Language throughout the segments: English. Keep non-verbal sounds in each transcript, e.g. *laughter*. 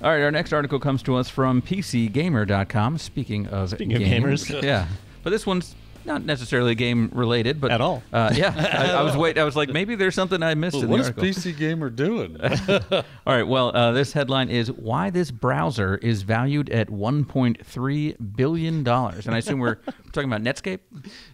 All right, our next article comes to us from PCGamer.com. Speaking of Speaking of gamers. *laughs* yeah, but this one's not necessarily game related, but At all. Uh, yeah, *laughs* I, I was wait. I was like, maybe there's something I missed in what the is article. PC Gamer doing? *laughs* All right. Well, uh, this headline is why this browser is valued at 1.3 billion dollars, and I assume we're talking about Netscape.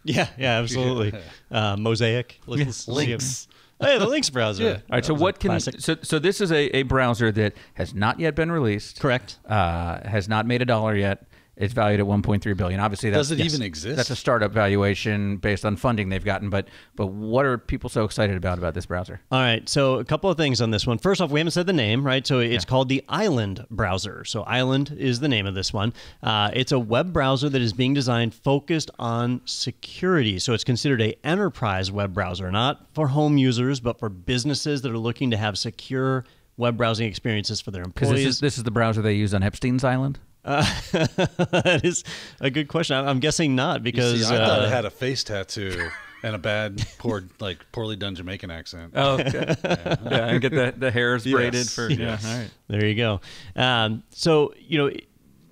Yeah, yeah, absolutely. Uh, Mosaic. Let's, let's see if- Links. Hey, the Links browser. Yeah. All right. So what can classic. so so this is a, a browser that has not yet been released. Correct. Uh, has not made a dollar yet. It's valued at 1.3 billion. Obviously, that, Does it even exist? That's a startup valuation based on funding they've gotten. But but what are people so excited about about this browser? All right, so a couple of things on this one. First off, we haven't said the name, right? So it's called the Island browser. So Island is the name of this one. Uh, it's a web browser that is being designed focused on security. So it's considered a enterprise web browser, not for home users, but for businesses that are looking to have secure web browsing experiences for their employees. this is this is the browser they use on Epstein's Island. Uh, *laughs* that is a good question. I'm I'm guessing not because See, I thought uh, it had a face tattoo and a bad, poor, like poorly done Jamaican accent. Oh, okay. yeah. and get the, the hairs *laughs* braided Yes, for yes. yeah. All right. There you go. Um, so you know,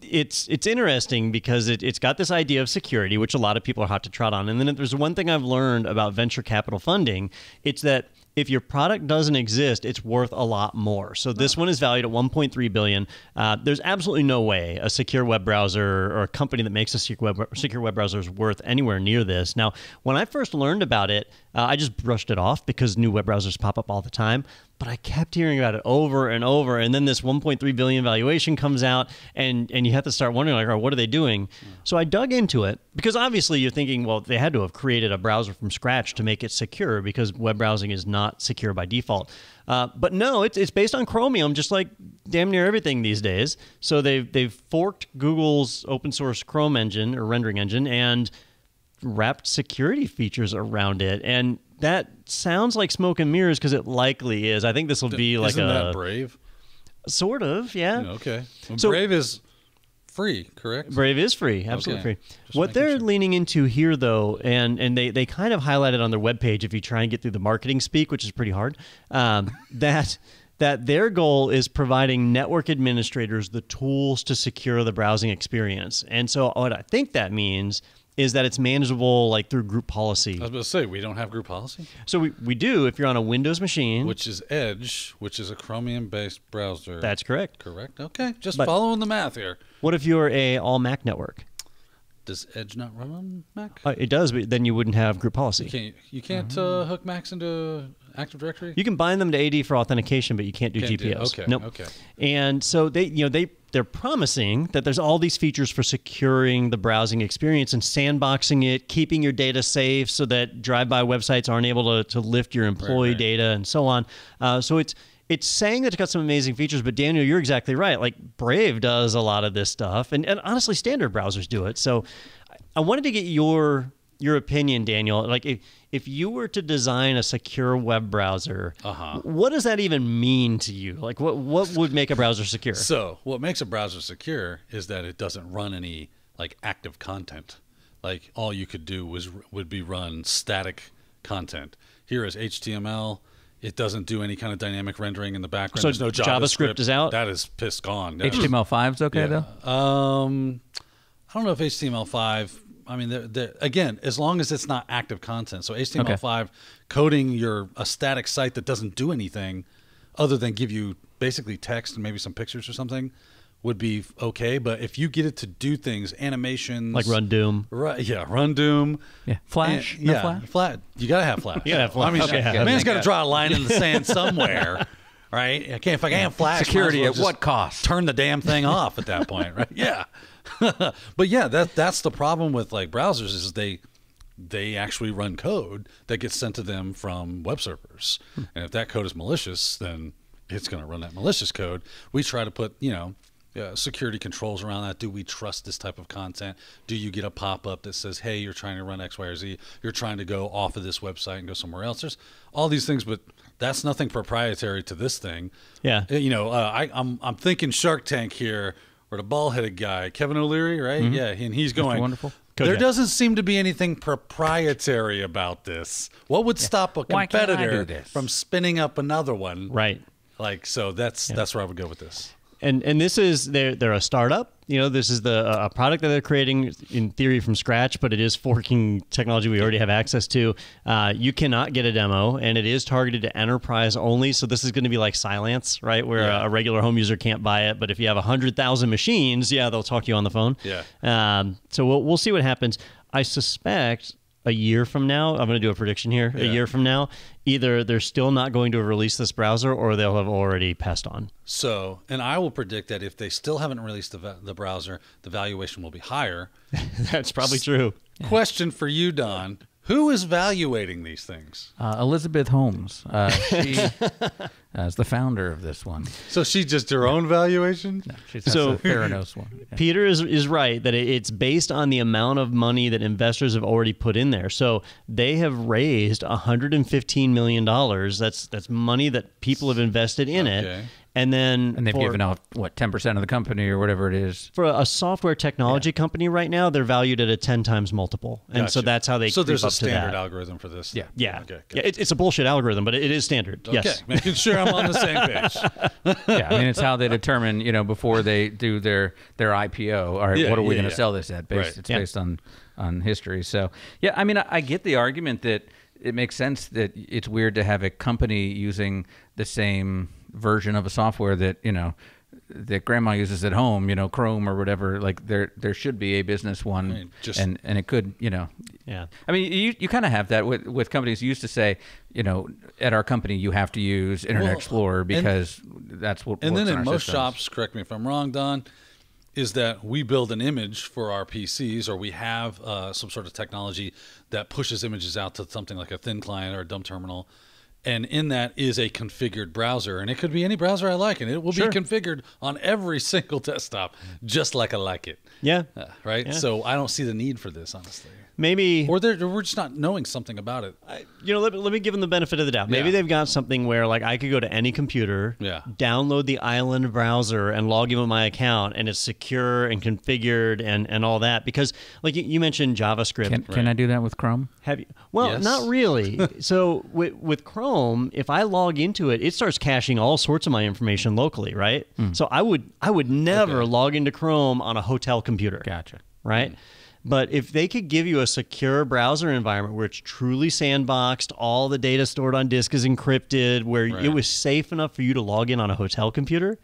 it's it's interesting because it, it's got this idea of security, which a lot of people are hot to trot on. And then if there's one thing I've learned about venture capital funding, it's that if your product doesn't exist, it's worth a lot more. So this one is valued at 1.3 billion. Uh, there's absolutely no way a secure web browser or a company that makes a secure web, secure web browser is worth anywhere near this. Now, when I first learned about it, uh, I just brushed it off because new web browsers pop up all the time. But I kept hearing about it over and over, and then this 1.3 billion valuation comes out, and and you have to start wondering like, oh, what are they doing? So I dug into it because obviously you're thinking, well, they had to have created a browser from scratch to make it secure because web browsing is not secure by default. Uh, but no, it's, it's based on Chromium, just like damn near everything these days. So they've they've forked Google's open source Chrome engine or rendering engine and wrapped security features around it, and that sounds like smoke and mirrors because it likely is. I think this will be like Isn't a that Brave? sort of, yeah. Okay. Well, So- Brave is free, correct? Brave is free, absolutely Okay. free. Just what they're sure. leaning into here, though, and and they they kind of highlight it on their webpage if you try and get through the marketing speak, which is pretty hard. Um, *laughs* that that their goal is providing network administrators the tools to secure the browsing experience. And so, what I think that means is that it's manageable like through group policy. I was about to say we don't have group policy, So we, we do if you're on a Windows machine. which is Edge, which is a Chromium-based browser. that's correct. correct. Okay, just But- following the math here. What if you're a all Mac network? Does Edge not run on Mac? Uh, it does, but then you wouldn't have group policy. you can't. You can't uh, hook Macs into Active Directory. You can bind them to AD for authentication, but you can't do Can't do- GPOs. okay, Nope. okay. And so they, you know, they they're promising that there's all these features for securing the browsing experience and sandboxing it, keeping your data safe so that drive-by websites aren't able to, to lift your employee right. data and so on. Uh, so it's it's saying that it's got some amazing features, but Daniel, you're exactly right. Like Brave does a lot of this stuff, and, and honestly, standard browsers do it. So I wanted to get your your opinion, Daniel. Like if if you were to design a secure web browser, Uh-huh. what does that even mean to you? Like what what would make a browser secure? So, what makes a browser secure is that it doesn't run any like active content. Like all you could do was would be run static content. Here is HTML. It doesn't do any kind of dynamic rendering in the background. So There's no JavaScript is out? That is pissed gone. That is- HTML5's okay yeah. though. Um, I don't know if HTML5. I mean, they're, they're, again, as long as it's not active content. So HTML5 coding your a static site that doesn't do anything other than give you basically text and maybe some pictures or something would be okay. But if you get it to do things, animations like Run Doom. right? Yeah, Run Doom. Yeah, Flash. And- No yeah, Flash? flat. You gotta have flash. *laughs* You gotta have Flash. I mean, Okay. a Yeah. man's got to draw a line in the sand *laughs* somewhere, right? I can't if I can't flash. Security well at what cost? Turn the damn thing off at that point, right? *laughs* Yeah. *laughs* but yeah, that that's the problem with like browsers is they they actually run code that gets sent to them from web servers, and if that code is malicious, then it's going to run that malicious code. We try to put you know. Uh, security controls around that. Do we trust this type of content? Do you get a pop up that says, "Hey, you're trying to run X, Y, or Z. You're trying to go off of this website and go somewhere else." There's all these things, but that's nothing proprietary to this thing. Yeah. Uh, You know, uh, I, I'm I'm thinking Shark Tank here, or the ball headed guy, Kevin O'Leary, right? Mm-hmm. Yeah, and he's going Wonderful. There doesn't seem to be anything proprietary about this. What would stop a Why can't I do competitor from spinning up another one? Right. Like so, that's that's where I would go with this. and and this is they're they're a startup. You know, this is the a product that they're creating in theory from scratch, but it is forking technology we already have access to. Uh, you cannot get a demo, and it is targeted to enterprise only. So this is going to be like Cylance, right, where Yeah. a regular home user can't buy it, but if you have hundred thousand machines, yeah, they'll talk to you on the phone. Yeah. Um, so we'll we'll see what happens. I suspect a year from now, I'm going to do a prediction here. A year from now, either they're still not going to have released this browser, or they'll have already passed on. So, and I will predict that if they still haven't released the, the browser, the valuation will be higher. *laughs* That's probably true. Question for you, Don. Who is valuating these things? Uh, Elizabeth Holmes. Uh, she uh, *laughs* is the founder of this one. So she just her own valuation? She's So- so the Theranos one. Yeah. Peter is is right that it's based on the amount of money that investors have already put in there. So they have raised 115 million dollars. That's that's money that people have invested in Okay. it. And then And they've for, given out what ten percent of the company or whatever it is. for a software technology company right now, they're valued at a 10 times multiple. And so that's how they So there's creep a standard that. algorithm for this. Yeah. Yeah. Okay. yeah it, it's a bullshit algorithm, but it is standard. Okay. Yes. Making sure I'm on the same page. *laughs* yeah, I mean it's how they determine, you know, before they do their their IPO. All right, Yeah, what are we yeah, going to yeah. sell this at? Based, Right. It's Yeah. based on on history. So yeah, I mean I, I get the argument that it makes sense that it's weird to have a company using the same version of a software that you know that grandma uses at home, you know, Chrome or whatever. Like there there should be a business one, mean, just- and and it could, you know. Yeah. I mean, you, you kind of have that with, with companies. You used to say, you know, at our company, you have to use Internet Well, Explorer and- because that's what. And then in most systems. shops, correct me if I'm wrong, Don, is that we build an image for our PCs or we have uh, some sort of technology that pushes images out to something like a thin client or a dumb terminal. And in that is a configured browser. And it could be any browser I like. And it will Sure. be configured on every *laughs* single desktop just like I like it. Yeah. Uh, right? Yeah. So I don't see the need for this, honestly. Maybe Or they're, we're just not knowing something about it. you know, let, let me give them the benefit of the doubt. Maybe Yeah. they've got something where, like, I could go to any computer, Yeah. download the Island browser, and log in with my account, and it's secure and configured and, and all that. Because, like you, you mentioned, JavaScript. Can, can I do that with Chrome? Have you? Well, Yes. not really. *laughs* so with, with Chrome, if I log into it, it starts caching all sorts of my information locally, right? Hmm. So I would I would never Okay. log into Chrome on a hotel computer. Gotcha. Right. Hmm. But if they could give you a secure browser environment where it's truly sandboxed, all the data stored on disk is encrypted, where it was safe enough for you to log in on a hotel computer,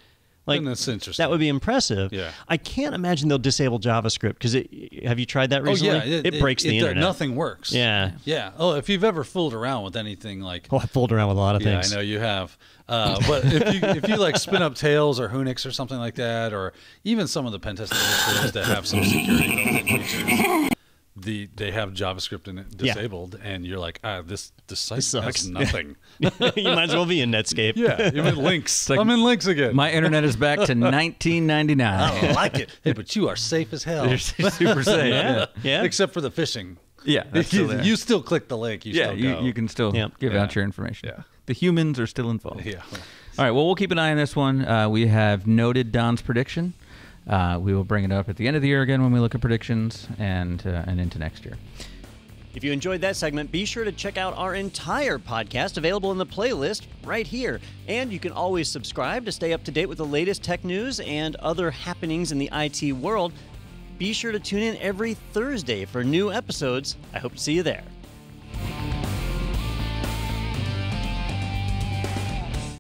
like Then that's interesting. that would be impressive. Yeah. I can't imagine they'll disable JavaScript because it. Have you tried that recently? Oh, yeah. it, breaks the it- internet. Nothing works. Yeah. Yeah. Oh, if you've ever fooled around with anything like Oh, I fooled around with a lot of things. Yeah, things. I know you have. Uh, but if you if you like spin up Tails or Whonix or something like that, or even some of the pen testing tools that have some security features, the they have JavaScript in it Yeah. disabled, and you're like, ah, this this site This sucks. has *laughs* nothing. you might as well be in Netscape. *laughs* yeah, I'm in links. like I'm in links again. My internet is back to *laughs* 1999. I don't like it. Hey, but you are safe as hell. You're super safe. yeah, yeah. Except for the phishing. Yeah, that's still you, there. you still click the link. You yeah, still you, go. you can still Yeah. give Yeah. out your information. Yeah. The humans are still involved. Yeah. All right. Well, we'll keep an eye on this one. Uh, we have noted Don's prediction. Uh, we will bring it up at the end of the year again when we look at predictions and uh, and into next year. If you enjoyed that segment, be sure to check out our entire podcast available in the playlist right here. And you can always subscribe to stay up to date with the latest tech news and other happenings in the IT world. Be sure to tune in every Thursday for new episodes. I hope to see you there.